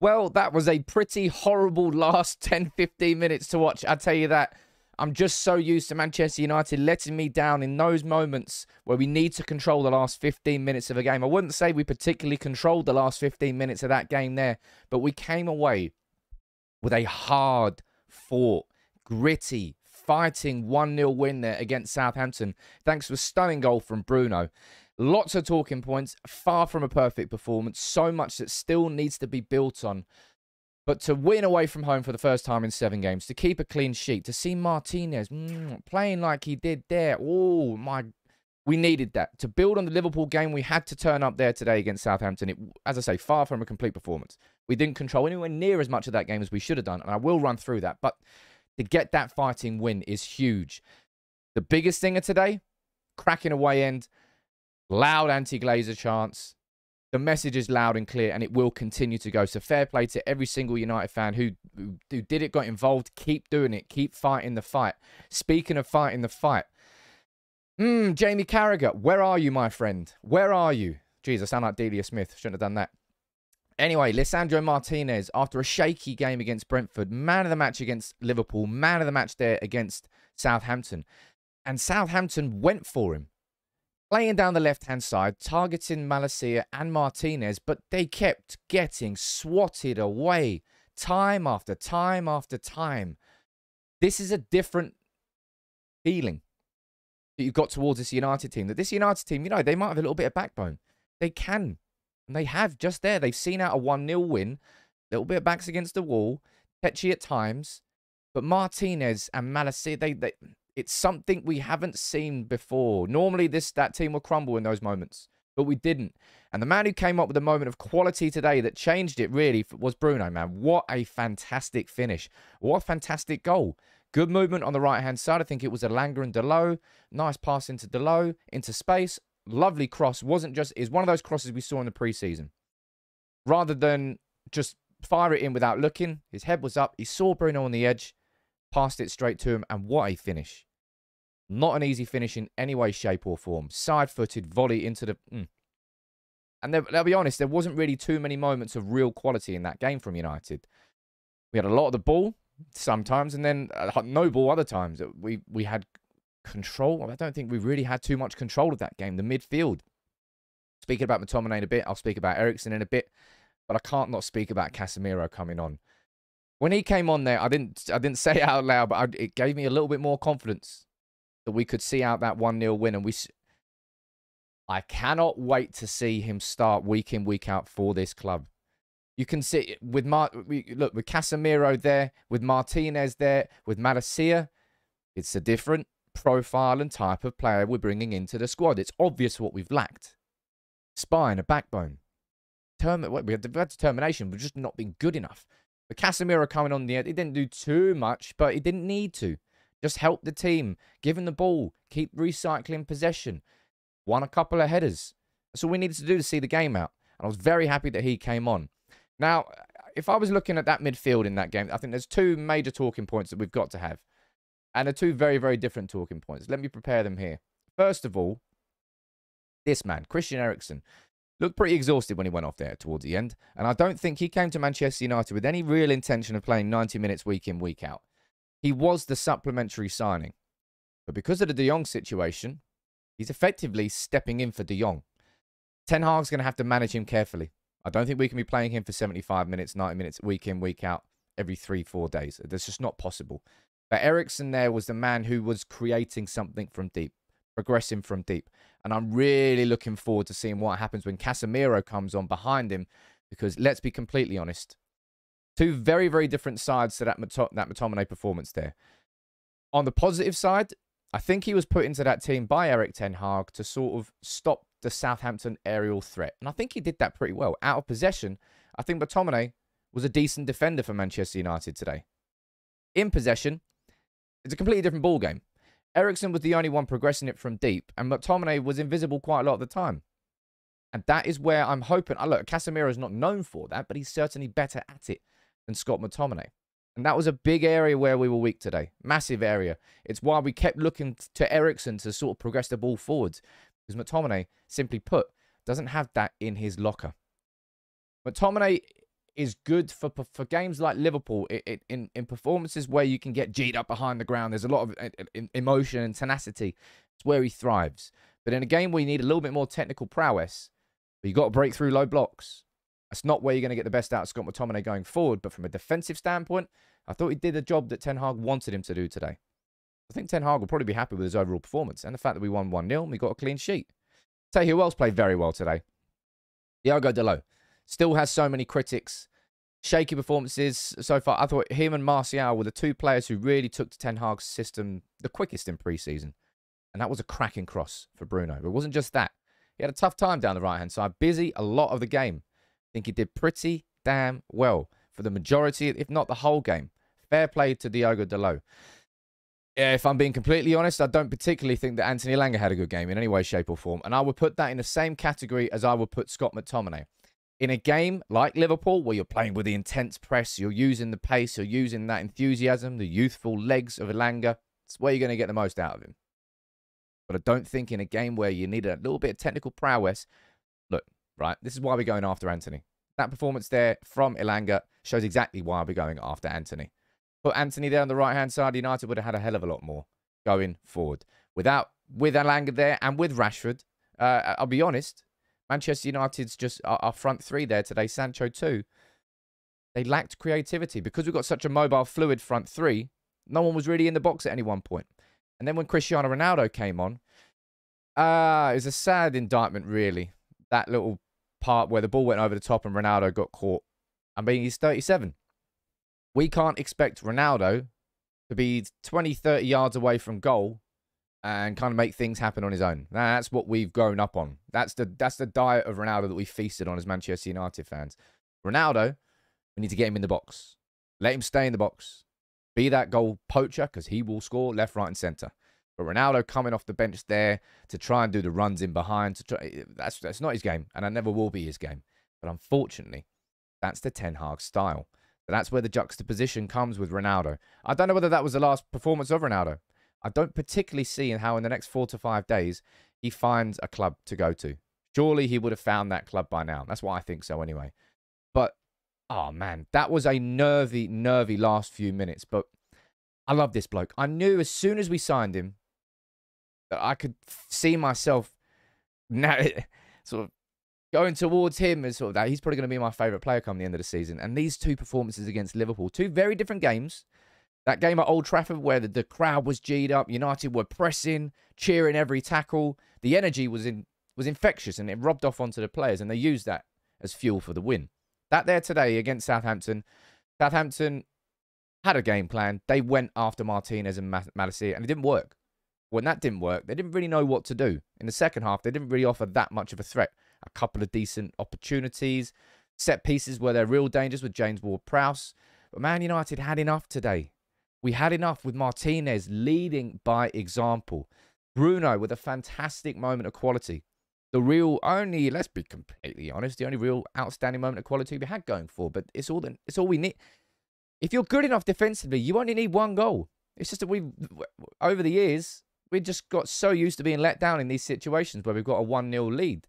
Well, that was a pretty horrible last 10 15 minutes to watch. I tell you that. I'm just so used to Manchester United letting me down in those moments where we need to control the last 15 minutes of a game. I wouldn't say we particularly controlled the last 15 minutes of that game there, but we came away with a hard fought, gritty, fighting 1 0 win there against Southampton, thanks to a stunning goal from Bruno. Lots of talking points, far from a perfect performance, so much that still needs to be built on. But to win away from home for the first time in seven games, to keep a clean sheet, to see Martinez mm, playing like he did there, oh my, we needed that. To build on the Liverpool game, we had to turn up there today against Southampton. It, as I say, far from a complete performance. We didn't control anywhere near as much of that game as we should have done, and I will run through that. But to get that fighting win is huge. The biggest thing of today, cracking away end, loud anti-Glazer chants. The message is loud and clear, and it will continue to go. So fair play to every single United fan who, who, did it, got involved. Keep doing it. Keep fighting the fight. Speaking of fighting the fight, hmm, Jamie Carragher, where are you, my friend? Where are you? Jeez, I sound like Delia Smith. Shouldn't have done that. Anyway, Lisandro Martinez, after a shaky game against Brentford, man of the match against Liverpool, man of the match there against Southampton. And Southampton went for him playing down the left-hand side, targeting Malacia and Martinez, but they kept getting swatted away time after time after time. This is a different feeling that you've got towards this United team. That this United team, you know, they might have a little bit of backbone. They can. And they have just there. They've seen out a 1-0 win. Little bit of backs against the wall. Petchy at times. But Martinez and Malacia, they, they it's something we haven't seen before. Normally, this that team will crumble in those moments, but we didn't. And the man who came up with a moment of quality today that changed it really was Bruno. Man, what a fantastic finish! What a fantastic goal! Good movement on the right hand side. I think it was Elanga and Dalot. Nice pass into Dalot into space. Lovely cross. Wasn't just is one of those crosses we saw in the preseason. Rather than just fire it in without looking, his head was up. He saw Bruno on the edge, passed it straight to him, and what a finish! Not an easy finish in any way, shape, or form. Side footed volley into the. Mm. And I'll be honest, there wasn't really too many moments of real quality in that game from United. We had a lot of the ball sometimes, and then uh, no ball other times. We we had control. I don't think we really had too much control of that game. The midfield. Speaking about McTominay in a bit, I'll speak about Eriksen in a bit, but I can't not speak about Casemiro coming on. When he came on there, I didn't I didn't say it out loud, but I, it gave me a little bit more confidence that we could see out that 1 0 win. And we, I cannot wait to see him start week in, week out for this club. You can see with Mar- look with Casemiro there, with Martinez there, with Malacia, it's a different profile and type of player we're bringing into the squad. It's obvious what we've lacked: spine, a backbone. Term- we had determination, but just not been good enough. But Casemiro coming on the end, he didn't do too much, but he didn't need to. Just help the team. Give him the ball. Keep recycling possession. Won a couple of headers. That's all we needed to do to see the game out. And I was very happy that he came on. Now, if I was looking at that midfield in that game, I think there's two major talking points that we've got to have. And they're two very, very different talking points. Let me prepare them here. First of all, this man, Christian Eriksen, looked pretty exhausted when he went off there towards the end. And I don't think he came to Manchester United with any real intention of playing 90 minutes week in, week out. He was the supplementary signing. But because of the De Jong situation, he's effectively stepping in for De Jong. Ten Hag's going to have to manage him carefully. I don't think we can be playing him for 75 minutes, 90 minutes, week in, week out, every three, four days. That's just not possible. But Eriksen there was the man who was creating something from deep, progressing from deep. And I'm really looking forward to seeing what happens when Casemiro comes on behind him. Because let's be completely honest, Two very, very different sides to that, Mato- that McTominay performance there. On the positive side, I think he was put into that team by Erik Ten Hag to sort of stop the Southampton aerial threat. And I think he did that pretty well. Out of possession, I think McTominay was a decent defender for Manchester United today. In possession, it's a completely different ball game. Eriksen was the only one progressing it from deep, and McTominay was invisible quite a lot of the time. And that is where I'm hoping. Look, Casemiro is not known for that, but he's certainly better at it than Scott McTominay. And that was a big area where we were weak today. Massive area. It's why we kept looking to Eriksen to sort of progress the ball forwards. Because McTominay, simply put, doesn't have that in his locker. McTominay is good for for games like Liverpool. It, it, in in performances where you can get G'd up behind the ground, there's a lot of uh, uh, emotion and tenacity. It's where he thrives. But in a game where you need a little bit more technical prowess, but you got to break through low blocks. That's not where you're going to get the best out of Scott McTominay going forward. But from a defensive standpoint, I thought he did the job that Ten Hag wanted him to do today. I think Ten Hag will probably be happy with his overall performance and the fact that we won 1 0 and we got a clean sheet. Tell you who else played very well today. Diogo Dalot. Still has so many critics. Shaky performances so far. I thought him and Martial were the two players who really took to Ten Hag's system the quickest in pre-season. And that was a cracking cross for Bruno. But it wasn't just that. He had a tough time down the right-hand side. Busy a lot of the game. Think he did pretty damn well for the majority, if not the whole game. Fair play to Diogo Dalot. If I'm being completely honest, I don't particularly think that Anthony Elanga had a good game in any way, shape, or form. And I would put that in the same category as I would put Scott McTominay in a game like Liverpool, where you're playing with the intense press, you're using the pace, you're using that enthusiasm, the youthful legs of Langer, it's where you're going to get the most out of him. But I don't think in a game where you need a little bit of technical prowess, right, this is why we're going after Antony. That performance there from Elanga shows exactly why we're going after Antony. Put Antony there on the right hand side, United would have had a hell of a lot more going forward. Without with Elanga there and with Rashford, uh, I'll be honest, Manchester United's just our, our front three there today, Sancho too. They lacked creativity because we've got such a mobile, fluid front three. No one was really in the box at any one point. And then when Cristiano Ronaldo came on, uh, it was a sad indictment, really. That little part where the ball went over the top and Ronaldo got caught. I mean, he's 37. We can't expect Ronaldo to be 20, 30 yards away from goal and kind of make things happen on his own. That's what we've grown up on. That's the that's the diet of Ronaldo that we feasted on as Manchester United fans. Ronaldo, we need to get him in the box. Let him stay in the box. Be that goal poacher because he will score left, right, and centre. But Ronaldo coming off the bench there to try and do the runs in behind, to try, that's that's not his game, and I never will be his game. But unfortunately, that's the Ten Hag style. That's where the juxtaposition comes with Ronaldo. I don't know whether that was the last performance of Ronaldo. I don't particularly see how in the next four to five days he finds a club to go to. Surely he would have found that club by now. That's why I think so anyway. But oh man, that was a nervy, nervy last few minutes. But I love this bloke. I knew as soon as we signed him that I could see myself now sort of going towards him as sort of that. He's probably going to be my favourite player come the end of the season. And these two performances against Liverpool, two very different games. That game at Old Trafford where the, the crowd was G'd up, United were pressing, cheering every tackle. The energy was in was infectious and it rubbed off onto the players and they used that as fuel for the win. That there today against Southampton. Southampton had a game plan. They went after Martinez and Malacia and it didn't work. When that didn't work, they didn't really know what to do. In the second half, they didn't really offer that much of a threat. A couple of decent opportunities, set pieces where they're real dangers with James Ward-Prowse. But Man United had enough today. We had enough with Martinez leading by example. Bruno with a fantastic moment of quality. The real only, let's be completely honest, the only real outstanding moment of quality we had going for. But it's all the, it's all we need. If you're good enough defensively, you only need one goal. It's just that we, over the years, we just got so used to being let down in these situations where we've got a 1 0 lead.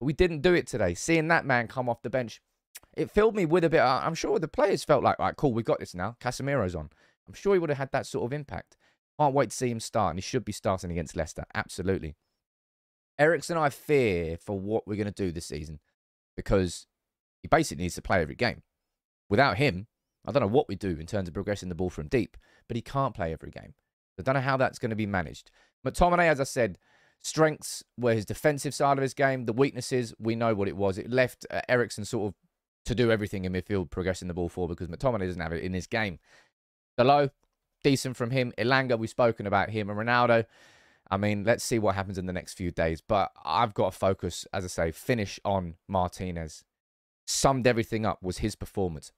We didn't do it today. Seeing that man come off the bench, it filled me with a bit. I'm sure the players felt like, right, cool, we've got this now. Casemiro's on. I'm sure he would have had that sort of impact. Can't wait to see him start, and he should be starting against Leicester. Absolutely. Eriksen, I fear for what we're going to do this season because he basically needs to play every game. Without him, I don't know what we do in terms of progressing the ball from deep, but he can't play every game. I don't know how that's going to be managed. McTominay, as I said, strengths were his defensive side of his game. The weaknesses, we know what it was. It left uh, Eriksen sort of to do everything in midfield, progressing the ball forward because McTominay doesn't have it in his game. Below, decent from him. Elanga, we've spoken about him. And Ronaldo, I mean, let's see what happens in the next few days. But I've got to focus, as I say, finish on Martinez. Summed everything up was his performance.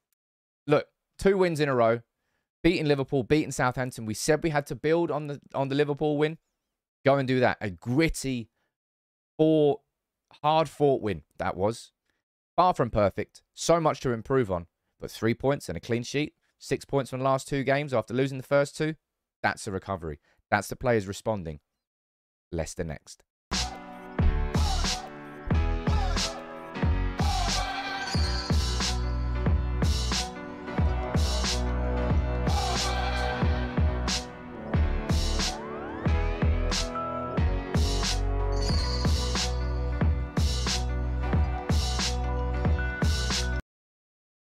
Look, two wins in a row, beating Liverpool, beating Southampton. We said we had to build on the on the Liverpool win. Go and do that. A gritty, four hard fought win that was. Far from perfect. So much to improve on. But three points and a clean sheet. Six points from the last two games after losing the first two. That's a recovery. That's the players responding. Leicester next.